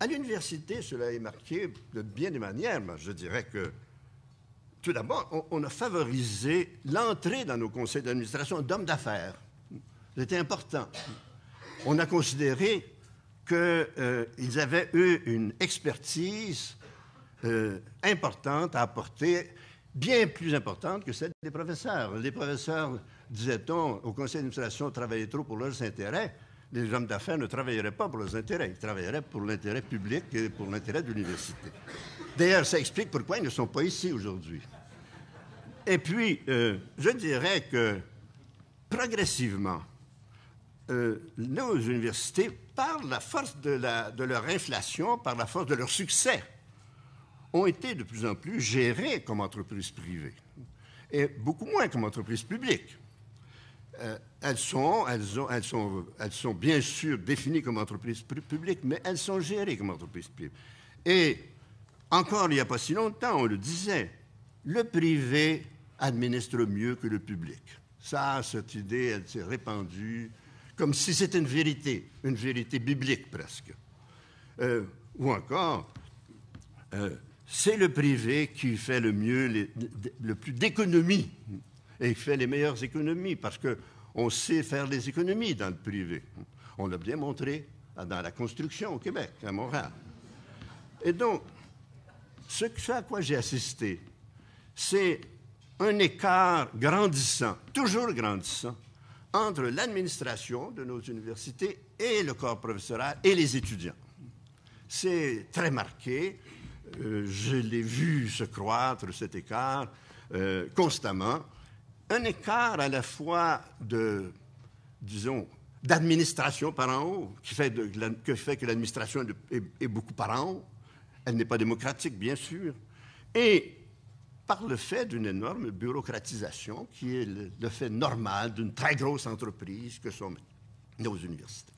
À l'université, cela est marqué de bien des manières. je dirais que, tout d'abord, on, a favorisé l'entrée dans nos conseils d'administration d'hommes d'affaires. C'était important. On a considéré qu'ils euh, avaient eu une expertise euh, importante à apporter, bien plus importante que celle des professeurs. Les professeurs, disait-on, au conseil d'administration travaillaient trop pour leurs intérêts. Les hommes d'affaires ne travailleraient pas pour leurs intérêts, ils travailleraient pour l'intérêt public et pour l'intérêt de l'université. D'ailleurs, ça explique pourquoi ils ne sont pas ici aujourd'hui. Et puis, euh, je dirais que progressivement, euh, nos universités, par la force de, de, leur inflation, par la force de leur succès, ont été de plus en plus gérées comme entreprises privées et beaucoup moins comme entreprises publiques. Euh, elles, sont, elles, ont, elles, sont, elles sont bien sûr définies comme entreprises publiques, mais elles sont gérées comme entreprises privées. Et encore il n'y a pas si longtemps, on le disait, le privé administre mieux que le public. Ça, cette idée, elle s'est répandue comme si c'était une vérité, une vérité biblique presque. Euh, ou encore, euh, c'est le privé qui fait le mieux, le plus d'économies, et fait les meilleures économies, parce qu'on sait faire des économies dans le privé. On l'a bien montré dans la construction au Québec, à Montréal. Et donc, ce à quoi j'ai assisté, c'est un écart grandissant, toujours grandissant, entre l'administration de nos universités et le corps professoral et les étudiants. C'est très marqué. Euh, je l'ai vu se croître, cet écart, euh, constamment. Un écart à la fois de, disons, d'administration par en haut, qui fait, que, fait que l'administration est, beaucoup par en haut. Elle n'est pas démocratique, bien sûr. Et par le fait d'une énorme bureaucratisation qui est le fait normal d'une très grosse entreprise que sont nos universités.